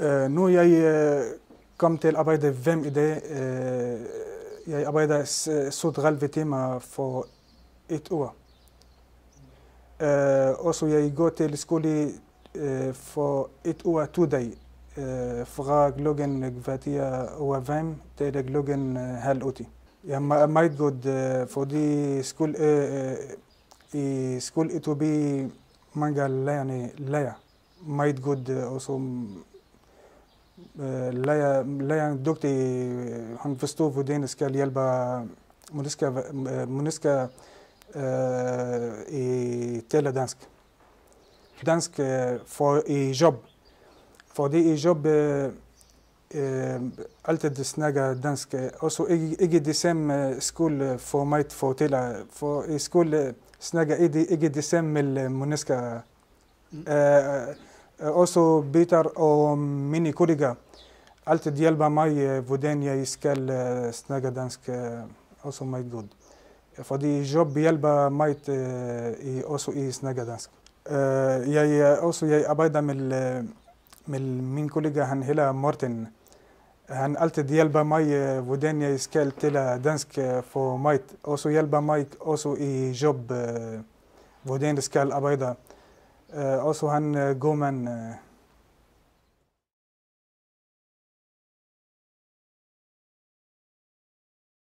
آه، نو ياي آه، كم تيل أبايدا فيم إدي آه، ياي أبايدا سود غالفي تيما فو إت أوا. أوسو ياي غو تيل سكولي فو إت أوا تو داي فغا غلوغن غفاتيا أوا فيم تيل غلوغن هال أوتي. يا مايت جود فو دي سكول إي سكول إتو بي مانجا لا يعني لا مايت جود أوسو lærer, lærer dygtig, han forstår hvordan skal hjælpe mennesker, mennesker uh, i tale dansk. Dansk uh, for i job. Fordi i job uh, uh, altid snakker dansk. Også ikke, ikke det samme skole for mig for tale. For i skole snakker ikke, ikke det samme med mennesker. Uh, også Peter og mine kollegaer altid hjælper mig, hvordan jeg skal snakke dansk også meget godt. Fordi job hjælper mig i, også i snakke dansk. Jeg, også jeg arbejder med, med min kollega, han hedder Morten. Han altid hjælper mig, hvordan jeg skal tale dansk for mig. Også hjælper mig også i job, hvordan jeg skal arbejde. أوسوهان جومان آه،